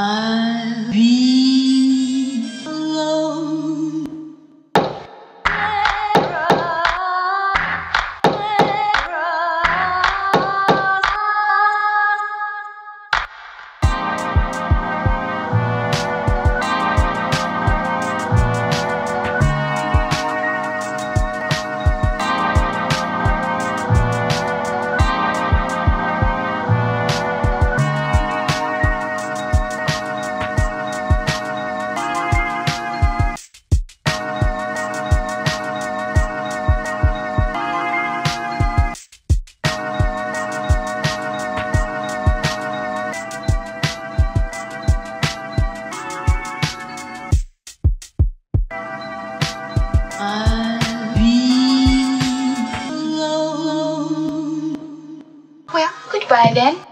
I by then.